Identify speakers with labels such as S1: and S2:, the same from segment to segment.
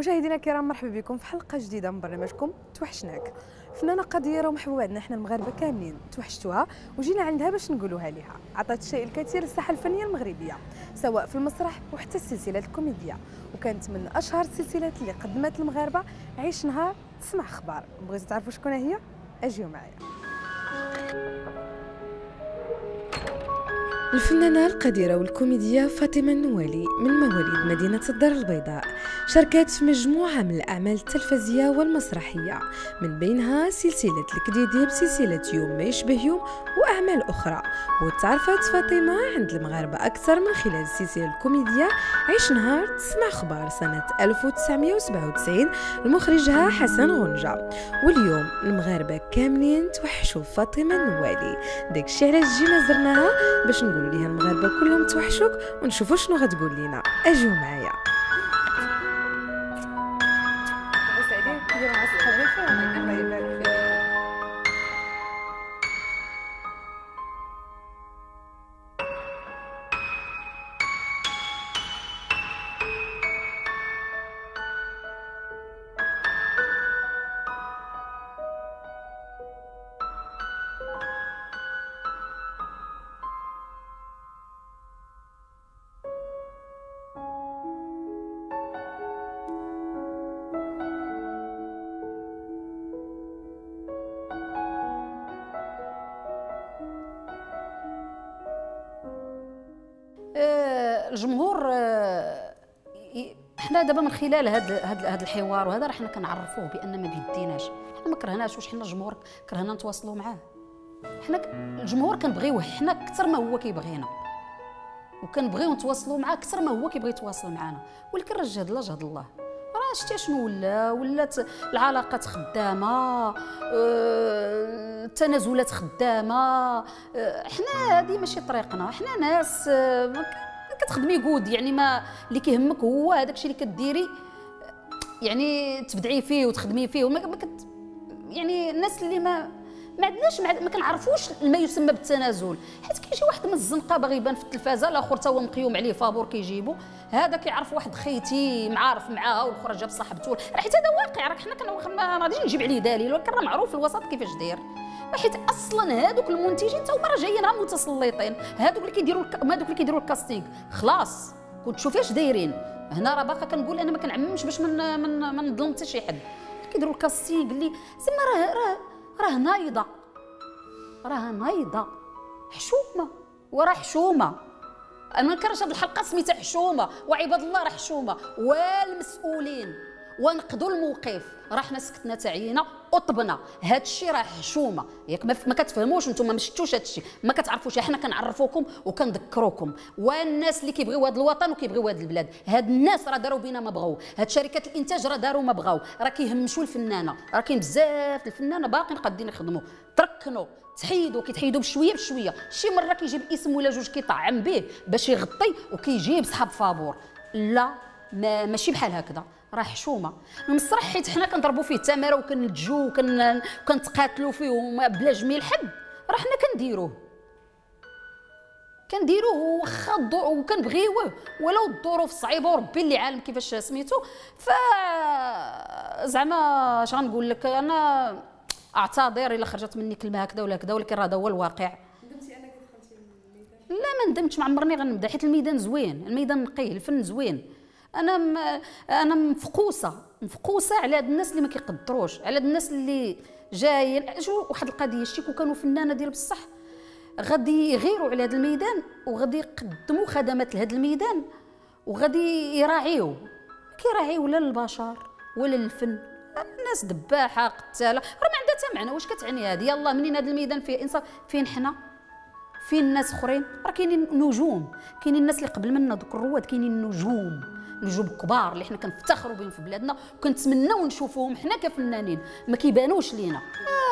S1: مشاهدينا الكرام مرحبا بكم في حلقة جديدة من برنامجكم توحشناك. فنانة قديره ومحبوبه عندنا إحنا المغاربة كاملين توحشتوها وجينا عندها باش نقولوها لها عطات الشيء الكثير للساحه الفنية المغربية سواء في المسرح وحتى السلسلة الكوميديا وكانت من أشهر السلسلات اللي قدمت المغاربة عيش نهار تسمع أخبار. بغيتوا تعرفوا شكون هي؟ أجيو معايا. الفنانة القديرة والكوميدية فاطمة النوالي من مواليد مدينة الدار البيضاء شاركت في مجموعة من الأعمال التلفزية والمسرحية من بينها سلسلة الكديدي بسلسلة يوم ما يشبه يوم وأعمال أخرى. وتعرفت فاطمة عند المغاربة أكثر من خلال السلسلة الكوميدية عيش نهار تسمع خبر سنة 1997 لمخرجها حسن غنجة. واليوم المغاربة كاملين توحشوا فاطمة النوالي. داكشي علاش جينا زرناها باش نقولوا ليها المغاربة كلهم توحشوك ونشوفوا شنو غتقول لنا أجيو معايا.
S2: الجمهور آه، حنا دابا من خلال هذا هذا الحوار وهذا راه حنا كنعرفوه بأن ما بيديناش. حنا ما كرهناش واش حنا الجمهور كرهنا نتواصلوا معاه. حنا الجمهور كنبغيوه حنا أكثر ما هو كيبغينا. وكنبغيو نتواصلوا معاه أكثر ما هو كيبغي يتواصل معنا ولكن راه جهد الله جهد الله. راه شتي شنو ولا ولات العلاقات خدامة أه التنازلات خدامة أه حنا هذه ماشي طريقنا. حنا ناس كتخدمي جود يعني ما اللي كيهمك هو هذاك الشيء اللي كديري يعني تبدعي فيه وتخدمي فيه وما ما كت يعني الناس اللي ما ما عندناش ما كنعرفوش ما يسمى بالتنازل. حيت كيجي واحد من الزنقة باغي يبان في التلفازة الآخر تا هو مقيوم عليه فابور كيجيبو هذا كيعرف واحد خيتي معارف معاها والاخرى جاب صاحبته حيت هذا واقع راك حنا ما غاديش نجيب عليه دليل ولكن راه معروف الوسط كيفاش داير. حيت أصلا هذوك المنتجين تا هما راه جايين راه متسلطين. هذوك اللي كيديروا هذوك اللي كيديروا الكاستينغ. خلاص كنت شوفي اش دايرين. هنا راه باقا كنقول أنا ما كنعممش باش من من ما نظلم حتى شي حد. كيديروا الكاستينغ اللي زعما راه راه راه نايضة. راه نايضة. حشومة. وراه حشومة. أنا ما نكرهش هذه الحلقة سميتها حشومة. وعباد الله راه حشومة. والمسؤولين. ونقدوا الموقف. راه حنا سكتنا تعيينا وطبنا هذا الشيء راه حشومة. ياك ما كتفهموش أنتم ما شفتوش هذا الشيء ما كتعرفوش. حنا كنعرفوكم وكنذكروكم. والناس اللي كيبغيو هذا الوطن وكيبغيو هذه البلاد. هاد الناس راه داروا بينا ما بغاو. هاد شركات الإنتاج راه داروا ما بغاو. راه كيهمشوا الفنانة. راه كاين بزاف الفنانة باقيين قادين يخدموا تركنوا تحيدوا كيتحيدوا بشوية بشوية. شي مرة كيجيب اسم ولا جوج كيطعم به باش يغطي وكيجيب صحاب فابور. لا ما ماشي بحال هكذا. راه حشومة. المسرح حيت حنا كنضربوا فيه التماره وكنلجوا وكنتقاتلوا فيه وما بلا جميل حد راه حنا كنديروه. كنديروه واخا وكنبغيوه ولو الظروف صعيبة وربي اللي عالم كيفاش سميتو. ف زعما اش غنقول لك؟ أنا أعتذر إلا خرجت مني كلمة هكذا ولا هكذا ولكن راه هذا هو الواقع. ندمتي أنك دخلتي الميدان؟ لا ما ندمتش ما عمرني غنبدأ حيت الميدان زوين الميدان نقي الفن زوين. أنا م... أنا مفقوسة مفقوسة على هاد الناس اللي ما كيقدروش على هاد الناس اللي جايين شو واحد القضية شتي كون كانوا فنانه ديال بصح غادي يغيروا على هذا الميدان وغادي يقدموا خدمات لهذا الميدان وغادي يراعيو. كيراعيو لا للبشر ولا للفن. الناس دباحة قتالة. راه ما عندها حتى معنى. واش كتعني هذه يلاه منين هذا الميدان؟ فيه إنصاف. فين حنا؟ فين ناس أخرين؟ راه كاينين نجوم. كاينين الناس اللي قبل منا دوك الرواد كاينين نجوم. نجوم كبار اللي حنا كنفتخروا بهم في بلادنا وكنتمناو نشوفوهم حنا كفنانين. ما كيبانوش لينا.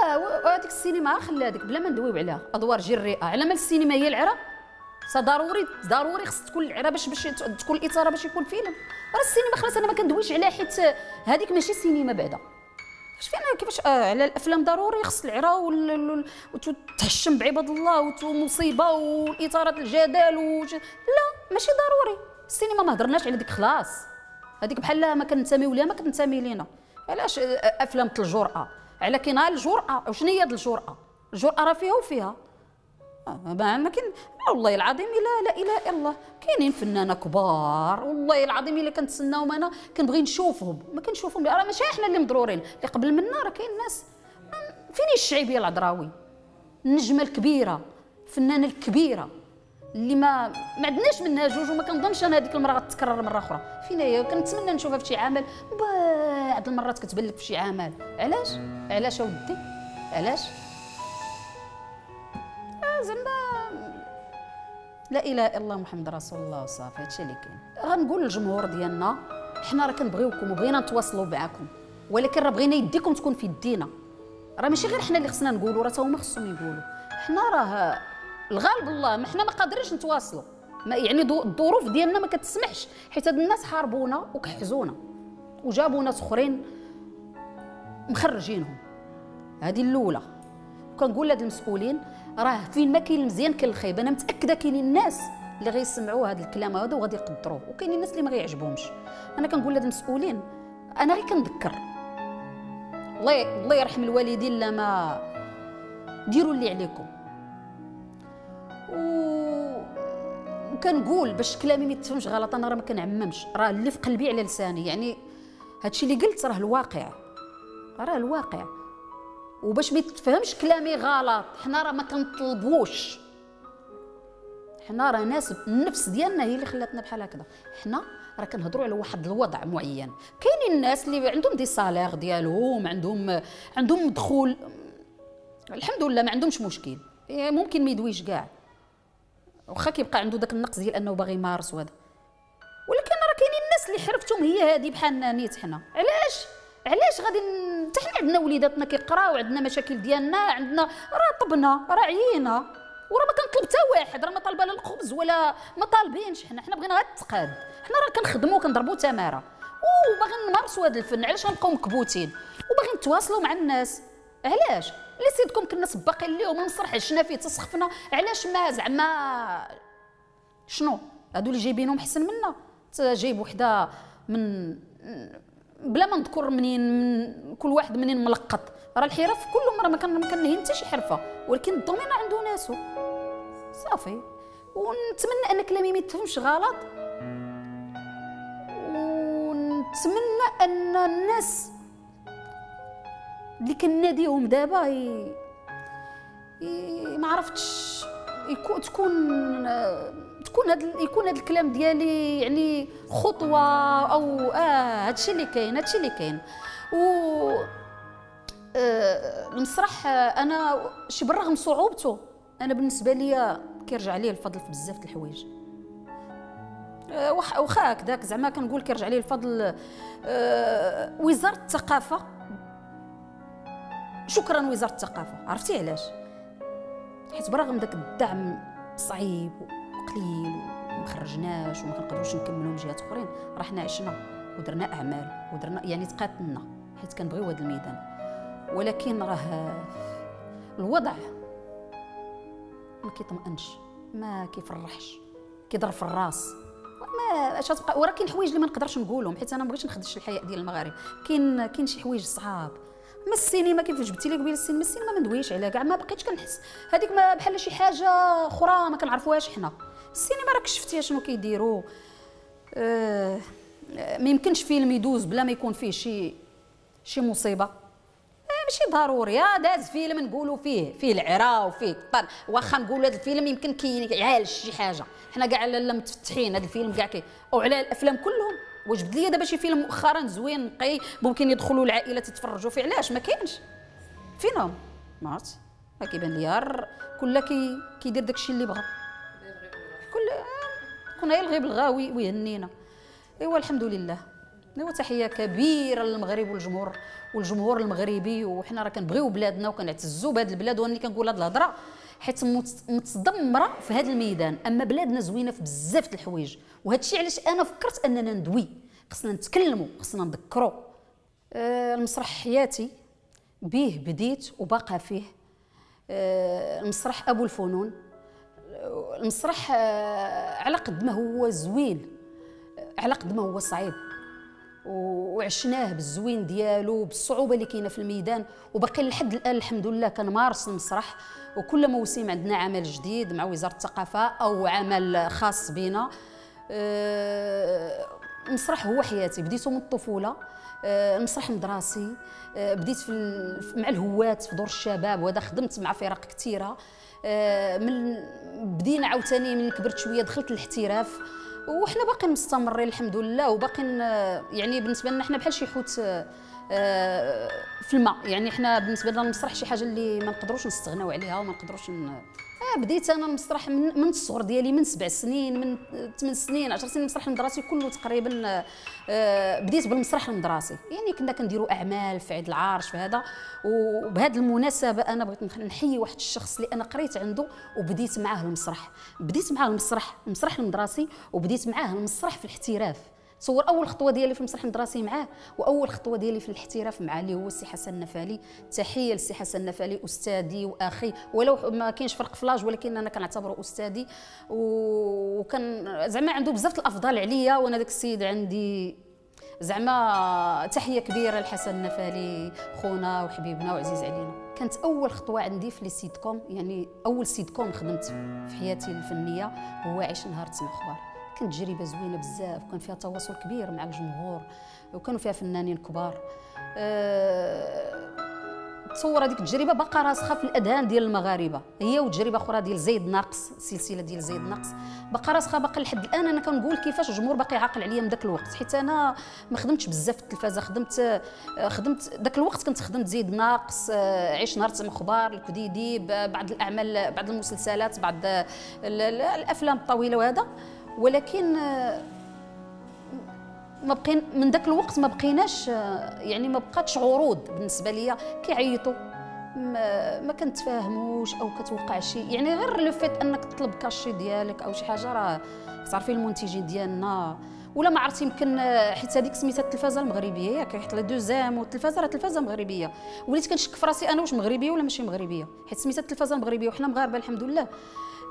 S2: آه هذيك السينما خلي هذيك بلا ما ندويو عليها أدوار جريئه على مال السينما هي العرا؟ ضروري ضروري خص تكون العرا باش باش تكون الاثاره باش يكون فيلم. راه السينما خلاص أنا ما كندويش عليها حيت هذيك ماشي سينما بعدا. اش فينا كيفاش؟ آه على الأفلام ضروري خص العرا وتهشم بعباد الله ومصيبة والاثاره الجدل لا ماشي ضروري. السينما ما هضرناش على ديك خلاص. هذيك بحال ما كنتساميو ليها ما كتنتمي لينا. علاش أفلام الجرأة؟ على كاين الجرأة. وشنو هي الجرأة؟ الجرأة راه فيها وفيها. ما كاين والله العظيم لا لا إله إلا الله. كاينين فنانة كبار. والله العظيم إلا كنتسناهم أنا كنبغي نشوفهم. ما كنشوفهم راه ماشي إحنا اللي مضرورين. اللي قبل منا راه كاين ناس. فين الشعيبية العذراوي؟ النجمة الكبيرة. الفنانة الكبيرة. اللي ما ما عندناش منها جوج وما كنظنش أنا هذيك المره غتكرر مرة أخرى. فين هي كنتمنى نشوفها في شي عمل. بعض المرات كتبان لك في شي عمل. علاش؟ علاش أودي؟ علاش؟ آه زعما لا إله إلا الله محمد رسول الله صافي هادشي اللي كاين. غنقول للجمهور ديالنا حنا راه كنبغيوكم وبغينا نتواصلوا معكم ولكن راه بغينا يديكم تكون في يدينا راه ماشي غير حنا اللي خصنا نقولوا راه هما خصهم يقولوا. حنا راه الغالب الله ما حنا ما قادرينش نتواصلوا ما يعني الظروف ديالنا ما كتسمحش حيت هاد الناس حاربونا وكحزونا وجابوا ناس أخرين مخرجينهم. هذه الأولى. كنقول لهاد المسؤولين راه فين ما كاين المزيان كاين الخايب أنا متأكدة كاينين الناس اللي غيسمعوا هذا الكلام هذا وغادي يقدروه وكاينين الناس اللي ما غيعجبهمش. أنا كنقول لهاد المسؤولين أنا غير كنذكر. الله الله يرحم الوالدين لما ديروا اللي عليكم. وكنقول باش كلامي ما يتفهمش غلط أنا راه ما كنعممش. راه اللي في قلبي على لساني. يعني هادشي اللي قلت راه الواقع. راه الواقع. وباش ما يتفهمش كلامي غلط حنا راه ما كنطلبوش. حنا راه ناس النفس ديالنا هي اللي خلاتنا بحال هكذا. حنا راه كنهضروا على واحد الوضع معين. كاينين الناس اللي عندهم دي سالير ديالهم عندهم عندهم دخول. الحمد لله ما عندهمش مشكل. إيه، ممكن ما يدويش كاع. واخا كيبقى عنده داك النقص ديال انه باغي يمارس وهذا. ولكن راه كاينين الناس اللي حرفتهم هي هذه بحالنا نيت حنا. علاش؟ علاش غادي حتى حنا عندنا وليداتنا كيقراو عندنا مشاكل ديالنا عندنا راه طبنا راه عيينا. وراه ما كنطلب حتى واحد راه ما طالبه لا الخبز ولا ما طالبينش حنا. حنا بغينا غير التقاد. حنا راه كنخدموا كنضربوا تمارة. وباغي نمارسوا هذا الفن. علاش غنبقاو مكبوتين؟ وباغي نتواصلوا مع الناس. علاش؟ اللي سيدكم كنا سباقين ليهم المسرح عشنا فيه تسخفنا. علاش ما زعما شنو؟ هادو اللي جايبينهم حسن منا. جايب وحدة من بلا ما نذكر منين من كل واحد منين ملقط. راه الحرف كلهم راه ما كنهين حتى شي حرفة ولكن الدومين عنده ناسو. صافي. ونتمنى أن كلامي ما يتفهمش غلط. ونتمنى أن الناس اللي كناديهم دابا ي... ي... ما عرفتش. يكون تكون تكون هاد يكون هذا الكلام ديالي يعني خطوة أو آه هادشي اللي كاين هادشي اللي كاين. و آه المسرح أنا شي بالرغم صعوبته أنا بالنسبة لي كيرجع ليه الفضل في بزاف د الحوايج. آه واخا هكذاك زعما كنقول كيرجع ليه الفضل آه وزارة الثقافة. شكرا وزارة الثقافة. عرفتي علاش؟ حيت برغم داك الدعم صعيب وقليل وما خرجناش وما كنقدروش نكملوا من جهات أخرين. راه حنا عشنا ودرنا أعمال ودرنا يعني تقاتلنا حيت كنبغيو هذا الميدان. ولكن راه الوضع ما كيطمئنش ما كيفرحش كيضرب في الراس. ما أش تبقى وراه كاين حوايج اللي ما نقدرش نقولهم حيت أنا ما بغيتش نخدش الحياء ديال المغاربة. كاين كاين شي حوايج صعاب. ما السينما كيف جبتي لي قبيله السينما السينما ما ندويش عليها كاع ما بقيتش كنحس. هذيك بحال شي حاجة أخرى ما كنعرفوهاش حنا. السينما راك شفتيها شنو كيديروا آه ما يمكنش فيلم يدوز بلا ما يكون فيه شي شي مصيبة. آه ماشي ضروري. ها داز فيلم نقولوا فيه فيه العرا وفيه الطن واخا نقولوا هذا الفيلم يمكن كيعالج شي حاجة. حنا كاع لا متفتحين. هذا الفيلم كاع كي وعلى الأفلام كلهم. واش بدل لي دابا شي فيلم مؤخرا زوين نقي ممكن يدخلوا العائلات يتفرجوا فيه. علاش؟ ما كاينش. فينهم ما عرفت ما كيبان لي كل كي كيدير داكشي اللي بغا. كل كنا يلغي بالغاوي ويهنينا. إيوا الحمد لله إيوا تحية كبيرة للمغرب والجمهور والجمهور المغربي. وحنا راه كنبغيو بلادنا وكنعتزوا بهذه البلاد. وأنا كنقول هذه الهضرة. حيت متصدمرة في هذا الميدان. أما بلادنا زوينة في بزاف د الحوايج. وهذا الشيء علاش أنا فكرت أننا ندوي. خصنا نتكلموا خصنا نذكروا آه المسرح حياتي به بديت وباقى فيه. آه المسرح أبو الفنون. المسرح آه على قد ما هو زوين. على قد ما هو صعيب. وعشناه بالزوين ديالو بالصعوبة اللي كاينة في الميدان. وباقي لحد الآن الحمد لله كنمارس المسرح. وكل موسم عندنا عمل جديد مع وزارة الثقافة أو عمل خاص بنا. المسرح هو حياتي. بديته من الطفولة. المسرح مدراسي أه بديت في مع الهوات في دور الشباب وهذا خدمت مع فرق كثيرة. من بدينا عاوتاني من كبرت شوية دخلت الاحتراف. وحنا باقيين مستمرين الحمد لله وباقيين يعني بالنسبة لنا حنا بحال شي حوت آه، في الماء. يعني حنا بالنسبة لنا المسرح شي حاجة اللي ما نقدروش نستغناو عليها وما نقدروش ن... آه بديت أنا المسرح من, من الصغر ديالي من سبع سنين من ثمان سنين 10 سنين المسرح المدرسي كله تقريبا آه بديت بالمسرح المدرسي. يعني كنا كنديروا أعمال في عيد العرش في هذا. وبهذه المناسبة أنا بغيت نحيي واحد الشخص اللي أنا قريت عنده وبديت معاه المسرح. بديت معاه المسرح المسرح المدرسي وبديت معاه المسرح في الاحتراف. تصور أول خطوة ديالي في المسرح المدرسي معاه وأول خطوة ديالي في الاحتراف معاه اللي هو السي حسن النفالي تحية للسي حسن النفالي أستاذي وأخي. ولو ما كاينش فرق في لاج ولكن أنا كنعتبره أستاذي. وكان زعما عنده بزاف الأفضال عليا وأنا داك السيد عندي زعما تحية كبيرة لحسن النفالي خونا وحبيبنا وعزيز علينا. كانت أول خطوة عندي في لي يعني أول سيت كوم خدمت في حياتي الفنية هو عيش نهار تسمع أخبار كانت تجربة زوينة بزاف وكان فيها تواصل كبير مع الجمهور وكانوا فيها فنانين كبار. أه تصور هذيك التجربة باقا راسخة في الأذهان ديال المغاربة. هي وتجربة أخرى ديال زيد ناقص السلسله ديال زيد ناقص. باقا راسخة باقا لحد الآن أنا كنقول كيفاش الجمهور باقي عاقل عليا من ذاك الوقت. حيت أنا ما خدمتش بزاف في التلفازة خدمت خدمت ذاك الوقت كنت خدمت زيد ناقص عيش نهار تسمع أخبار الكديدي بعض الأعمال بعض المسلسلات بعض الأفلام الطويلة وهذا. ولكن ما بقين من ذاك الوقت ما بقيناش يعني ما بقاتش عروض بالنسبة ليا. كيعيطوا ما, ما كنتفاهموش أو كتوقع شي يعني غير لو فيت أنك تطلب كاشي ديالك أو شي حاجة راه تعرفي المنتجين ديالنا. ولا ما عرفتي يمكن حيت هذيك سميتها التلفازة المغربية ياك حيت لا دوزام والتلفازة راه تلفازة مغربية. وليت كنشك في راسي أنا واش مغربية ولا ماشي مغربية. حيت سميتها التلفازة المغربية وحنا مغاربة الحمد لله.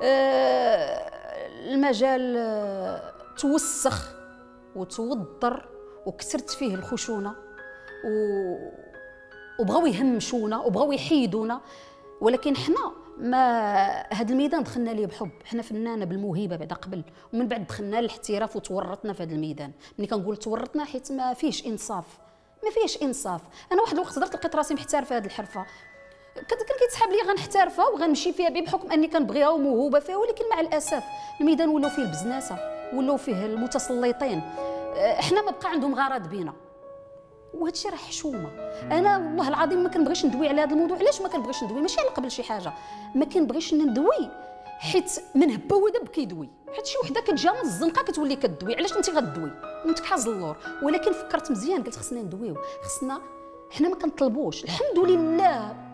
S2: أه المجال آه، توسخ وتوضر وكسرت فيه الخشونة و... وبغاو يهمشونا وبغاو يحيدونا. ولكن حنا ما هذا الميدان دخلنا ليه بحب. حنا فنانة بالموهبة بعد قبل. ومن بعد دخلنا للاحتراف وتورطنا في هذا الميدان. ملي كنقول تورطنا حيت ما فيش إنصاف. ما فيش إنصاف. أنا واحد الوقت درت لقيت راسي محترفة هذه الحرفة. كان كيتسحب لي غنحترفها وغنمشي فيها بحكم أني كنبغيها وموهوبه فيها. ولكن مع الأسف الميدان ولاو فيه البزناسة ولاو فيه المتسلطين. أه، إحنا ما بقى عندهم غرض بينا. وهذا الشيء راه حشومة. أنا والله العظيم ما كنبغيش ندوي على هذا الموضوع. علاش ما كنبغيش ندوي؟ ماشي على قبل شي حاجة. ما كنبغيش ندوي حيت من هبة ودب كيدوي. حيت شي وحدة كتجا من الزنقة كتولي كدوي. علاش انت غدوي؟ انت كحاز اللور. ولكن فكرت مزيان قلت خصنا ندويو. خصنا حنا ما كنطلبوش. الحمد لله.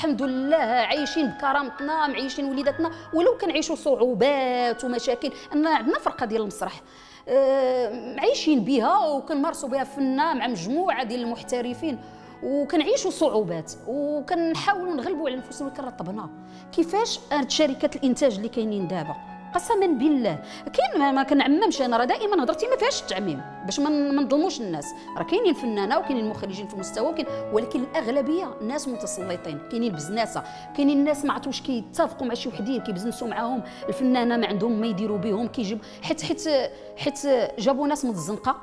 S2: الحمد لله عايشين بكرامتنا معيشين وليداتنا ولو كنعيشوا صعوبات ومشاكل ان عندنا فرقة ديال المسرح. آه، عايشين بها وكنمارسوا بها فنه مع مجموعة ديال المحترفين. وكنعيشوا صعوبات وكنحاولوا نغلبوا على نفسنا وكنرطبنا. كيفاش شركات الإنتاج اللي كاينين دابا؟ قسما بالله. كاين ما كنعممش أنا راه دائما هضرتي ما فيهاش التعميم باش ما نظلموش الناس. راه كاينين فنانه وكاينين المخرجين في المستوى وكاين ولكن الأغلبية ناس متسلطين كاينين بزناسة كاينين ناس ما عرفتوش كيتفقوا مع شي وحدين كيبزنسوا معاهم. الفنانة ما عندهم ما يديروا بهم كيجيب حيت حيت حيت جابوا ناس من الزنقه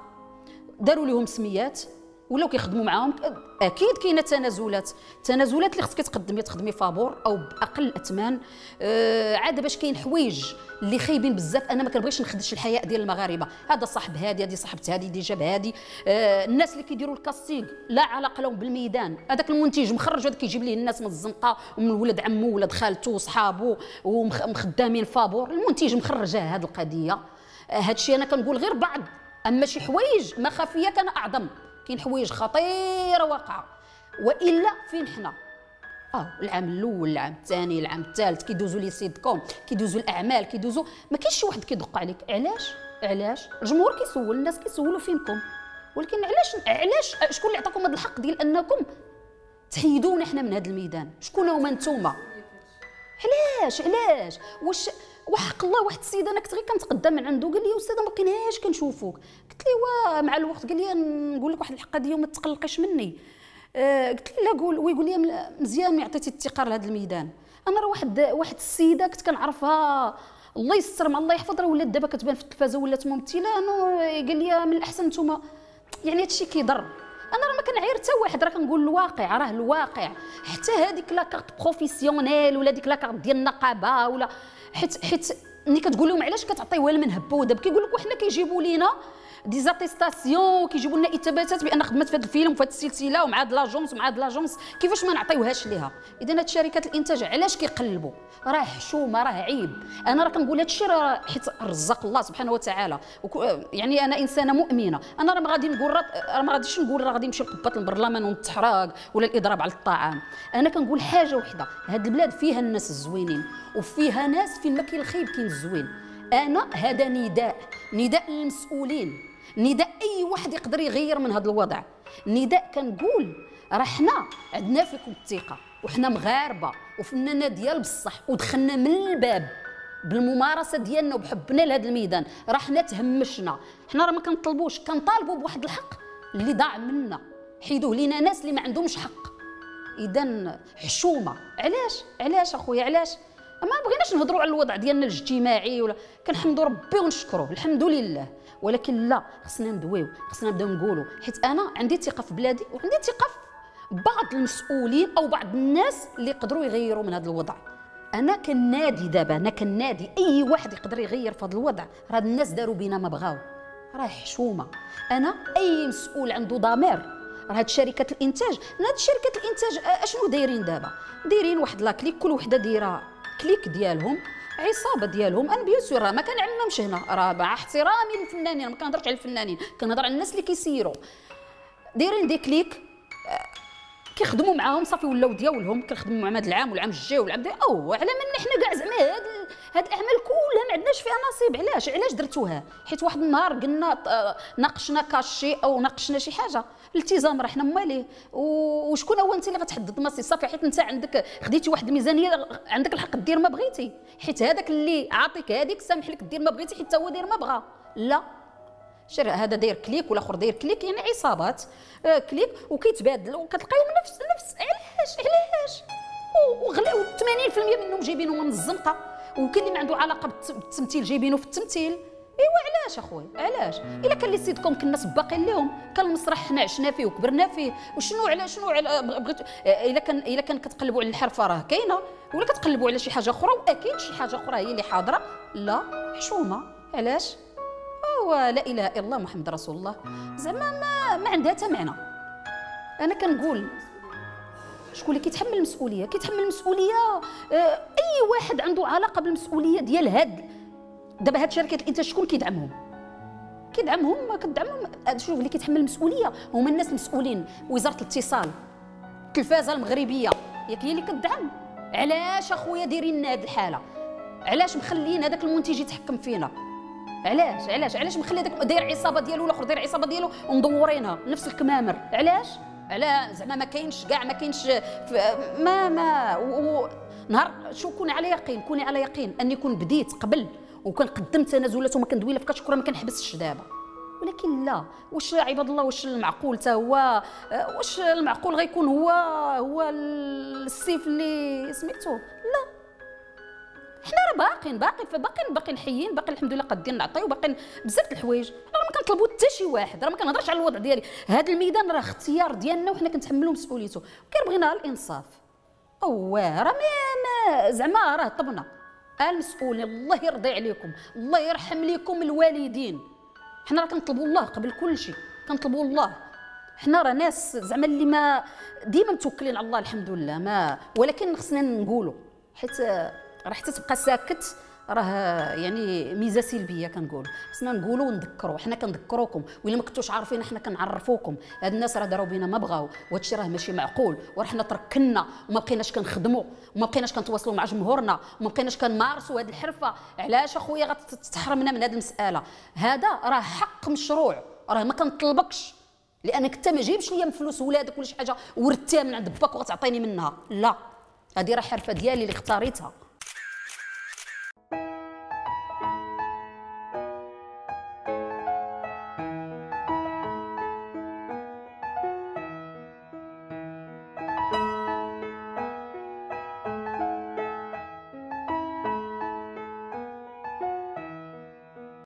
S2: داروا لهم سميات. ولاو كيخدموا معاهم أكيد كاينة تنازلات. تنازلات اللي خصك تقدمي تخدمي فابور أو بأقل الاثمان آه عاد باش كاين حوايج اللي خايبين بزاف. أنا ما كنبغيش نخدش الحياء ديال المغاربة. هذا صاحب هادي هذه صاحبت هذه دي جاب هذه آه الناس اللي كيديروا الكاستينغ لا علاقة لهم بالميدان. هذاك المنتج مخرج هذا كيجيب ليه الناس من الزنقة ومن ولد عمو ولد خالته وصحابه ومخدامين faveur. المنتج مخرجه هذه القضية. آه الشيء أنا كنقول غير بعض أما شي حوايج مخافية كان أعظم. كاين حوايج خطيره واقعه وإلا فين حنا؟ آه العام الأول العام الثاني العام الثالث كيدوزوا لي سيت كوم كيدوزوا الأعمال كيدوزوا ما كاينش شي واحد كيدق عليك. علاش؟ علاش؟ الجمهور كيسول الناس كيسولوا فينكم. ولكن علاش علاش شكون اللي عطاكم هذا الحق ديال أنكم تحيدونا حنا من هذا الميدان؟ شكون هما نتوما؟ علاش علاش واش وحق الله واحد السيده أنا كنت غير كنتقدم من عنده قال لي استاذه ما بقيناش كنشوفوك. قلت وا مع الوقت قال لي نقول لك واحد الحقه ديال ما تقلقيش مني. آه قلت لي لا قول. ويقول لي مزيان عطيتي الثقه لهذا الميدان. أنا راه واحد واحد السيده كنت كنعرفها الله يستر مع الله يحفظ راه ولات دابا كتبان في التلفازة ولات ممثله أنا قال لي من الأحسن نتوما. يعني هادشي كيضر. أنا راه ما كنعير حتى واحد راه كنقول الواقع راه الواقع. حتى هذيك la carte professionnelle ولا ديك la carte ديال النقابة ولا حيت حيت ملي كتقول لهم علاش كتعطيوها لمن هبه ودب كيقول لك وحنا كيجيبوا لينا des attestations كيجيبوا لنا إثباتات بأن خدمت في هذا الفيلم وفي هذه السلسلة ومع هاد l'agence ومع هاد l'agence كيفاش ما نعطيوهاش ليها؟ إذا هاد شركات الإنتاج علاش كيقلبوا؟ راه حشومه راه عيب. أنا راه كنقول هادشي راه حيت رزق الله سبحانه وتعالى. يعني أنا إنسانة مؤمنة. أنا راه ما غادي نقول راه ما غاديش نقول راه غادي نمشي لقبة البرلمان ونتحرق ولا الإضراب على الطعام. أنا كنقول حاجة وحدة. هاد البلاد فيها الناس الزوينين وفيها ناس فين ما كاين الخيب كاين الزوين. أنا هذا نداء. نداء للمسؤولين. نداء أي واحد يقدر يغير من هذا الوضع. نداء كنقول راه حنا عندنا فيكم الثقة وحنا مغاربة وفنانة ديال بصح ودخلنا من الباب بالممارسة ديالنا وبحبنا لهذا الميدان. راه حنا تهمشنا. حنا راه ما كنطلبوش كنطالبوا بواحد الحق اللي ضاع منا. حيدوه لينا ناس اللي ما عندهمش حق. اذا حشومة. علاش؟ علاش أخويا؟ علاش؟ ما بغيناش نهضروا على الوضع ديالنا الاجتماعي ولا كنحمدوا ربي ونشكروه الحمد لله. ولكن لا خصنا ندويو خصنا نبداو نقولوا حيت أنا عندي ثقة في بلادي وعندي ثقة في بعض المسؤولين أو بعض الناس اللي يقدروا يغيروا من هذا الوضع. أنا كنادي دابا أنا كنادي أي واحد يقدر يغير في هذا الوضع راه الناس داروا بينا ما بغاو. راه حشومة. أنا أي مسؤول عنده ضمير. راه هاد شركة الإنتاج هاد شركة الإنتاج أشنو دايرين دابا؟ دايرين واحد la clique كل وحدة دايرة clique ديالهم عصابة ديالهم أنا bien sûr راه ما كنعممش هنا. راه مع احترامي للفنانين ما كنهضرش على الفنانين كنهضر على الناس اللي كيسيروا. دايرين des cliques كيخدموا معاهم صافي ولاو ديالهم كنخدموا مع هذا العام والعام الجاي والعام دي أو على من حنا كاع زعما هاد هاد الأعمال كلها ما عندناش فيها نصيب. علاش؟ علاش درتوها؟ حيت واحد النهار قلنا ناقشنا كاشي أو ناقشنا شي حاجة. الالتزام راه حنا ماليه وشكون هو أنت اللي غتحدد مصير صافي حيت أنت عندك خديتي واحد الميزانية عندك الحق دير ما بغيتي. حيت هذاك اللي عاطيك هذيك سامح لك دير ما بغيتي حيت هو داير ما بغا. لا. شر هذا داير clique والآخر داير clique يعني عصابات. آه كليك وكيتبادلوا وكتلقايهم نفس نفس. علاش؟ علاش؟ وغلاو 80% منهم جايبينه من الزنقة. وكاين اللي ما عنده علاقة بالتمثيل جايبينه في التمثيل. إيوا علاش اخويا علاش؟ إلا كان اللي سيدكم كنا سباقين لهم كان المسرح حنا عشنا فيه وكبرنا فيه. وشنو على شنو على بغيت إلا كان إلا كان كتقلبوا على الحرفة راه كاينة. ولا كتقلبوا على شي حاجة أخرى وأكيد شي حاجة أخرى هي اللي حاضرة. لا حشومة. علاش؟ هو لا إله إلا الله محمد رسول الله. زعما ما, ما عندها حتى معنى. أنا كنقول شكون اللي كيتحمل المسؤولية؟ كيتحمل المسؤولية آه، أي واحد عنده علاقة بالمسؤولية ديال هاد دابا هاد شركات الإنتاج شكون كيدعمهم؟ كيدعمهم كتدعمهم شوف اللي كيتحمل المسؤولية هما الناس المسؤولين وزارة الاتصال التلفازه المغربية ياك هي اللي كتدعم. علاش أخويا دايرين لنا هاد الحالة؟ علاش مخليين هذاك المنتج يتحكم فينا؟ علاش؟ علاش؟ علاش مخلي هذاك داير عصابة ديالو الأخر داير عصابة ديالو ومدورينها نفس الكمامر. علاش؟ على زعما ما كاينش كاع ما كاينش ما ما. نهار شو كوني على يقين؟ كوني على يقين أني كون بديت قبل وكنقدم تنازلات وما كندوي لا في كشكوره ما كنحبسش دابا. ولكن لا واش عباد الله واش المعقول تا هو واش المعقول غيكون هو هو السيف اللي سميتو؟ لا. حنا راه باقيين باقي باقيين باقيين حيين باقيين الحمد لله قادين نعطيو باقيين بزاف الحوايج. راه ما كنطلبوا حتى شي واحد راه ما كنهضرش على الوضع ديالي. هذا الميدان راه اختيار ديالنا وحنا كنتحملوا مسؤوليته كان بغينا الانصاف. اواه راه ما زعما راه طبنا. المسؤولين الله يرضي عليكم الله يرحم لكم الوالدين. حنا راه كنطلبوا الله قبل كل شيء كنطلبوا الله. حنا راه ناس زعما اللي ما ديما متوكلين على الله الحمد لله. ما ولكن خصنا نقولوا حيت راه حتى تبقى ساكت راه يعني ميزة سلبية كنقول. خصنا نقولوا ونذكروا حنا كنذكروكم. وإلا ما كنتوش عارفين حنا كنعرفوكم. هاد الناس راه داروا بينا ما بغاو وهادشي راه ماشي معقول. وراه حنا تركنا. وما بقيناش كنخدموا وما بقيناش كنتواصلوا مع جمهورنا. وما بقيناش كنمارسوا هاد الحرفة. علاش أخويا غتحرمنا من هاد المسألة؟ هذا راه حق مشروع. راه ما كنطلبكش. لأنك انت ما جايبش ليا من فلوس ولادك ولا شي حاجة. ورثتها من عند باك وغتعطيني منها. لا. هذه راه حرفة ديالي اللي اختاريتها.